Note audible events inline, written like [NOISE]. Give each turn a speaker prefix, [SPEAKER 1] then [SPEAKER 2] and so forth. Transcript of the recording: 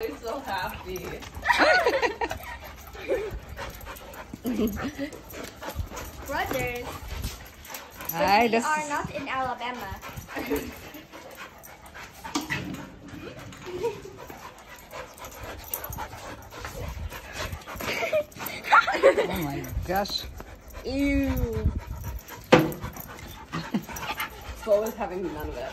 [SPEAKER 1] I'm so happy. [LAUGHS]
[SPEAKER 2] Brothers.
[SPEAKER 3] Hi,
[SPEAKER 2] we
[SPEAKER 3] this
[SPEAKER 2] are not in Alabama.
[SPEAKER 3] Oh my gosh.
[SPEAKER 1] Ew. [LAUGHS] Beau is having none of it.